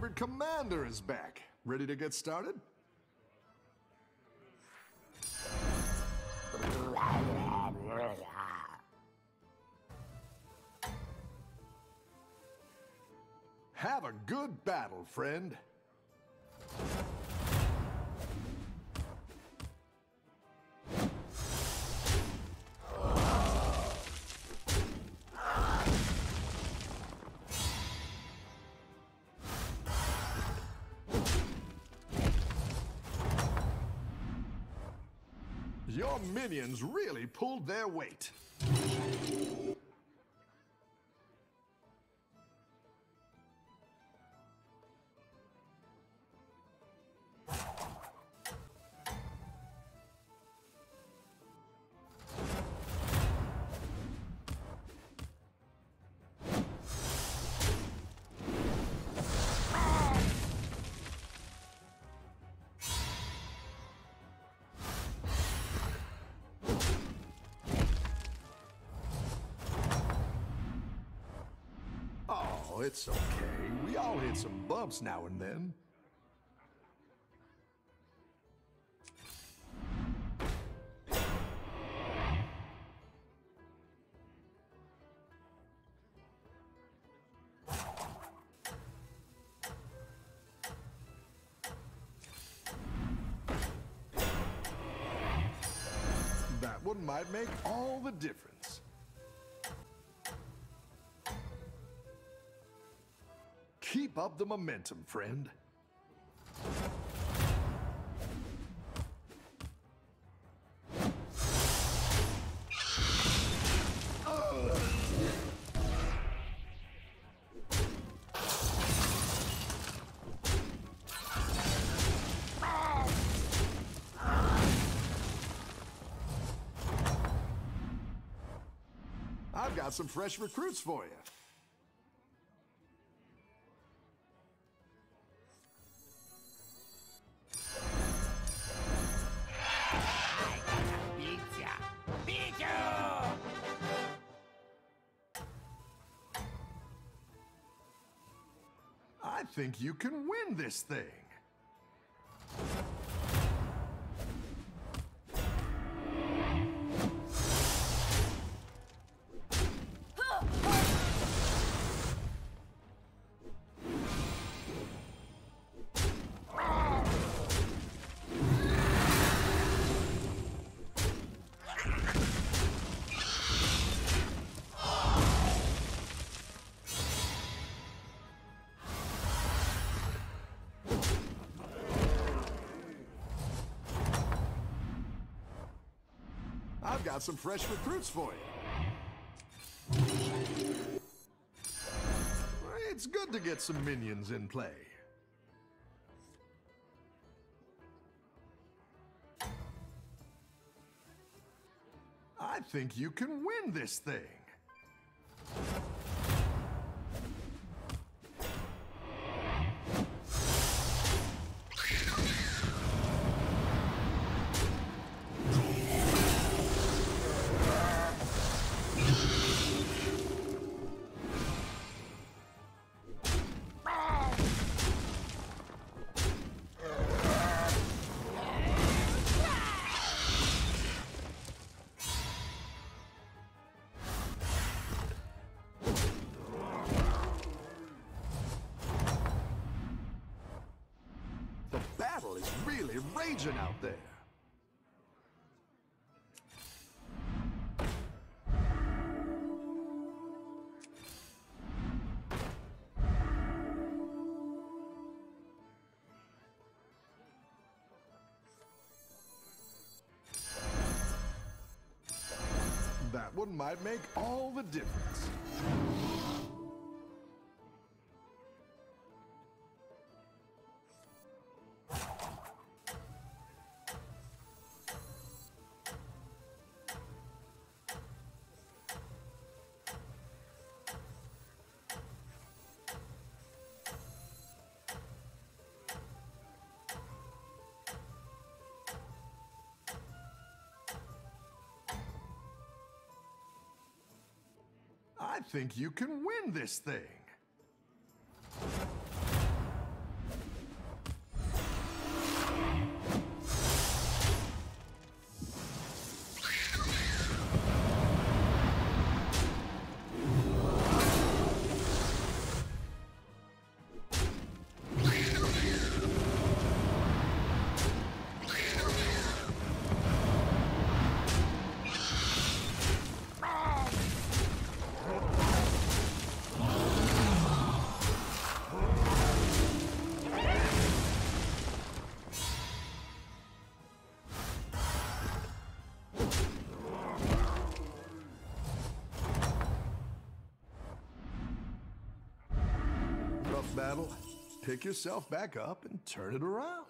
favorite commander is back. Ready to get started? Have a good battle, friend. Your minions really pulled their weight. It's okay. We all hit some bumps now and then. That one might make all the difference. Keep up the momentum, friend. I've got some fresh recruits for you. Think you can win this thing. Got some fresh recruits for you. It's good to get some minions in play. I think you can win this thing. Really raging out there. That one might make all the difference. Think you can win this thing. Battle, pick yourself back up and turn it around.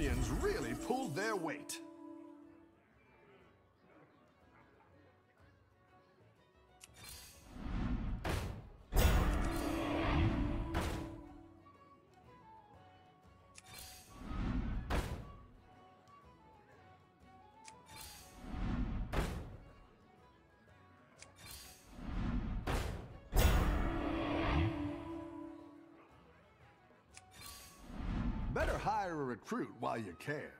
Minions really pulled their weight. Hire a recruit while you can.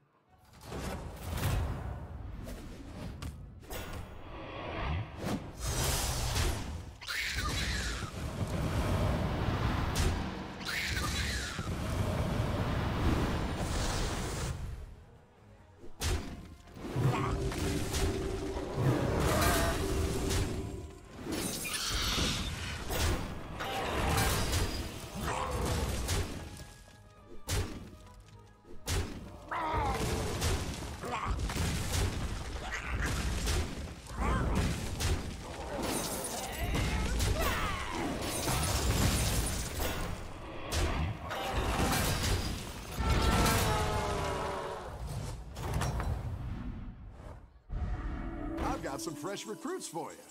Some fresh recruits for you.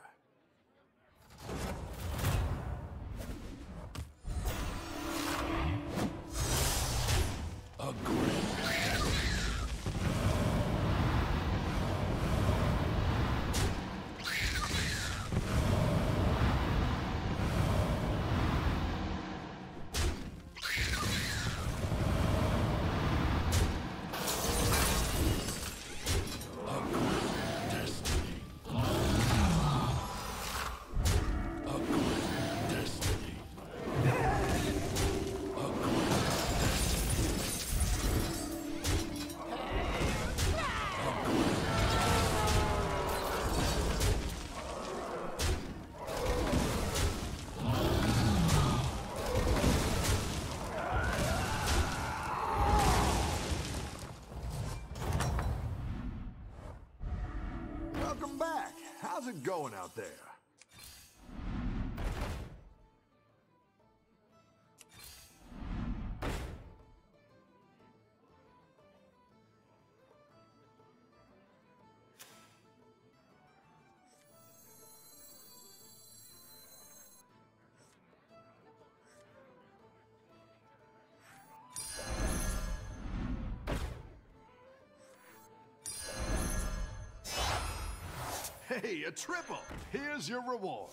Going out there? Hey, a triple! Here's your reward.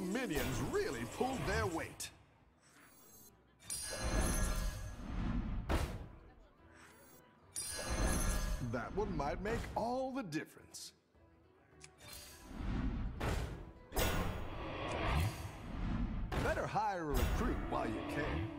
Minions really pulled their weight. That one might make all the difference. Better hire a recruit while you can.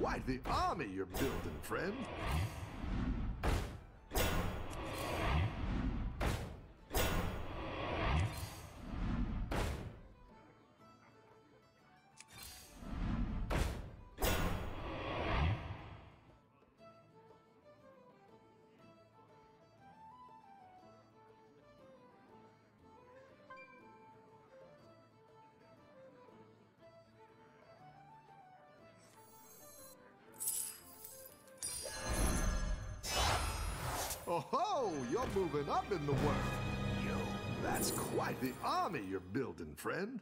Quite the army you're building, friend. Moving up in the world. You. That's quite the army you're building, friend.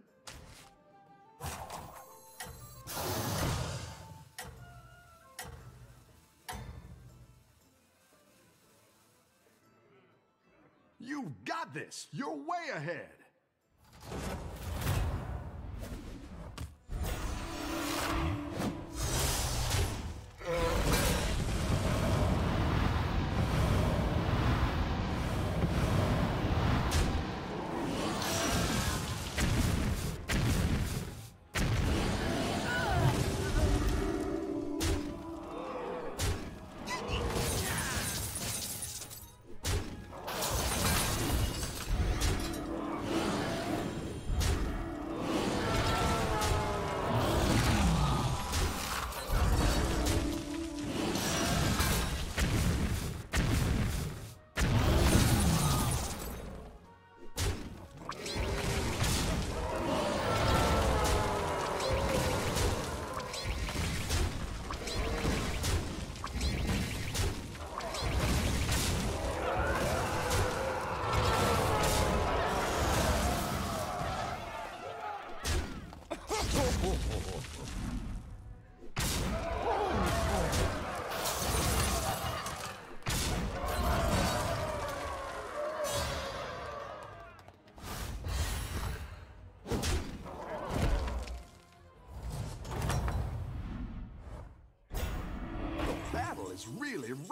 You've got this. You're way ahead.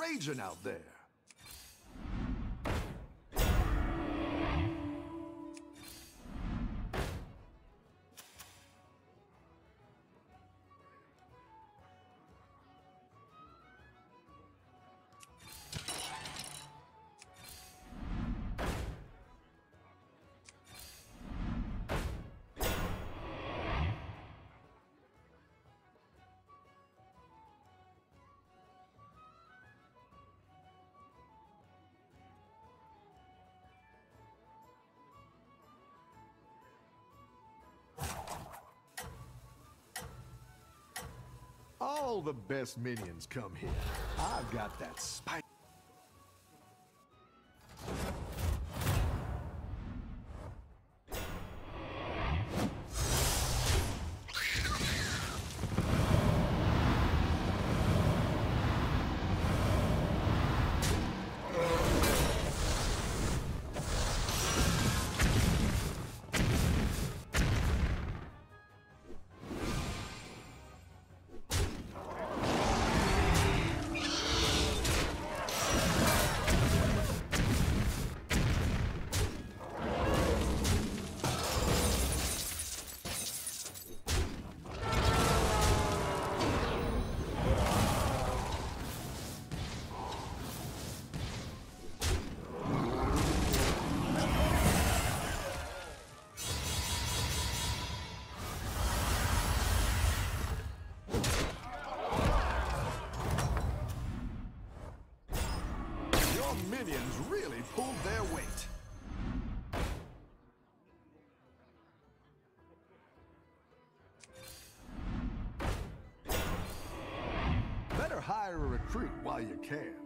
Raging out there. All the best minions come here. I've got that spice. Pulled their weight. Better hire a recruit while you can.